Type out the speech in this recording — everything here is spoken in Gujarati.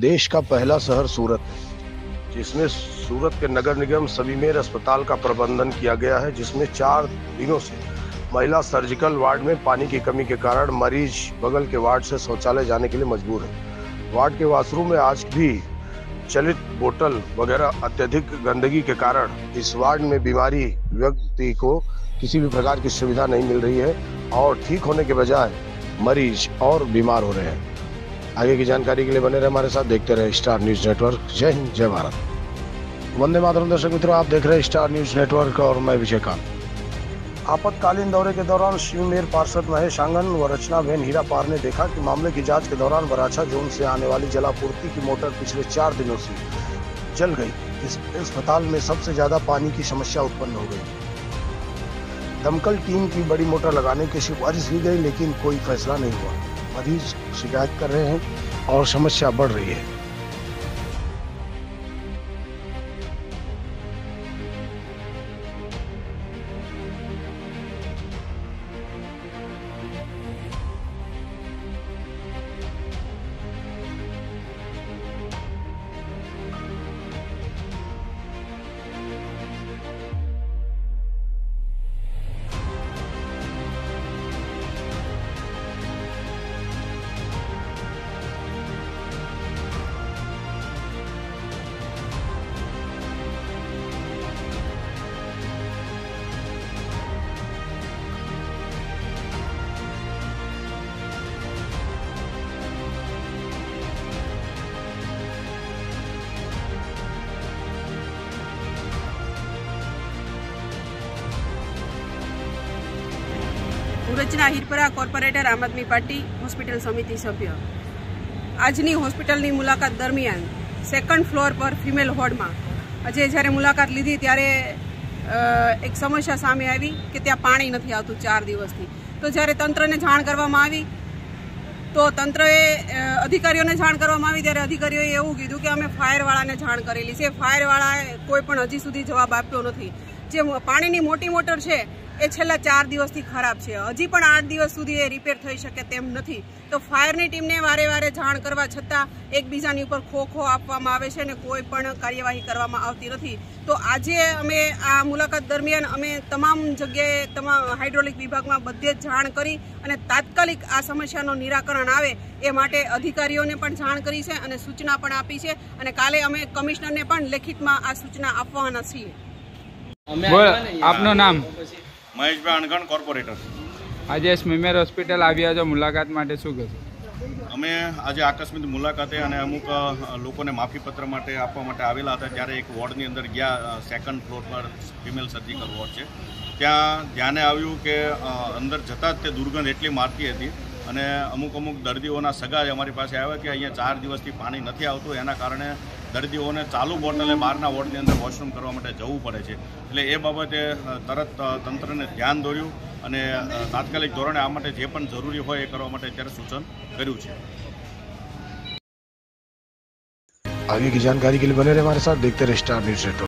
देश का पहला शहर सूरत है, जिसमें सूरत के नगर निगम समीमेर अस्पताल का प्रबंधन किया गया है, जिसमें चार दिनों से महिला सर्जिकल वार्ड में पानी की कमी के कारण मरीज़ बगल के वार्ड से शौचालय जाने के लिए मजबूर है। वार्ड के वॉशरूम में आज भी चलित बोतल वगैरह अत्यधिक गंदगी के कारण इस वार्ड में बीमारी व्यक्ति को किसी भी प्रकार की सुविधा नहीं मिल रही है और ठीक होने के बजाय मरीज़ और बीमार हो रहे हैं। आगे की जानकारी के लिए बने रहे हमारे साथ। देखते रहे स्टार न्यूज़ नेटवर्क। जय हिंद, जय भारत। वंदे मातरम दर्शक मित्रों, आप देख रहे हैं स्टार न्यूज़ नेटवर्क और मैं विजयकांत। आपातकालीन दौरे के दौरान शिवमेर पार्षद महेश आँगन व रचना बहन हीरा पार ने देखा कि मामले की जाँच के दौरान बराछा जोन से आने वाली जलापूर्ति की मोटर पिछले चार दिनों से जल गई। इस अस्पताल में सबसे ज़्यादा पानी की समस्या उत्पन्न हो गई। दमकल टीम की बड़ी मोटर लगाने की सिफारिश की गई, लेकिन कोई फैसला नहीं हुआ। मरीज शिकायत कर रहे हैं और समस्या बढ़ रही है હું રચના હિરપરા કોર્પોરેટર આમ આદમી પાર્ટી હોસ્પિટલ સમિતિ સભ્ય. આજની હોસ્પિટલની મુલાકાત દરમિયાન સેકન્ડ ફ્લોર પર ફિમેલ હોર્ડમાં આજે જ્યારે મુલાકાત લીધી ત્યારે એક સમસ્યા સામે આવી કે ત્યાં પાણી નથી આવતું ચાર દિવસથી. તો જ્યારે તંત્રને જાણ કરવામાં આવી, તો તંત્રએ અધિકારીઓને જાણ કરવામાં આવી ત્યારે અધિકારીઓએ એવું કીધું કે અમે ફાયરવાળાને જાણ કરેલી છે. ફાયરવાળાએ કોઈ પણ હજી સુધી જવાબ આપ્યો નથી. જે પાણીની મોટી મોટર છે, એ છેલ્લા ચાર દિવસથી ખરાબ છે. હજી પણ આઠ દિવસ સુધી એ રિપેર થઈ શકે તેમ નથી. તો ફાયરની ટીમને વારે વારે જાણ કરવા છતાં એકબીજાની ઉપર ખો ખો આપવામાં આવે છે અને કોઈ પણ કાર્યવાહી કરવામાં આવતી નથી. તો આજે અમે આ મુલાકાત દરમિયાન અમે તમામ જગ્યાએ, તમામ હાઇડ્રોલિક વિભાગમાં બધે જાણ કરી અને તાત્કાલિક આ સમસ્યાનું નિરાકરણ આવે એ માટે અધિકારીઓને પણ જાણ કરી છે અને સૂચના પણ આપી છે. અને કાલે અમે કમિશનરને પણ લેખિતમાં આ સૂચના આપવાના છીએ. આપનું નામ? મહેશભાઈ અણગણ કોર્પોરેટર. આજે સ્મીમેર હોસ્પિટલ આવ્યા છો મુલાકાત માટે શું કહેશો? અમે આજે આકસ્મિક મુલાકાતે અને અમુક લોકોને માફીપત્ર માટે આપવા માટે આવેલા હતા ત્યારે એક વોર્ડની અંદર ગયા સેકન્ડ ફ્લોર પર ફિમેલ સર્જિકલ વોર્ડ છે. ત્યાં ધ્યાને આવ્યું કે અંદર જતાં જ તે દુર્ગંધ એટલી મારતી હતી અને અમુક અમુક દર્દીઓના સગા જ અમારી પાસે આવ્યા કે અહીંયા ચાર દિવસથી પાણી નથી આવતું એના કારણે દર્દીઓને ચાલુ બોટલે બહારના વોર્ડની અંદર વોશરૂમ કરવા માટે જવું પડે છે એટલે એ બાબતે અ, તરત અ, તંત્રને ધ્યાન દોર્યું અને અ, તાત્કાલિક ધોરણે આ માટે જે પણ જરૂરી હોય એ કરવા માટે અત્યારે સૂચન કર્યું છે आगे की जानकारी के लिए बने रहे हमारे साथ देखते रहे स्टार न्यूज नेटवर्क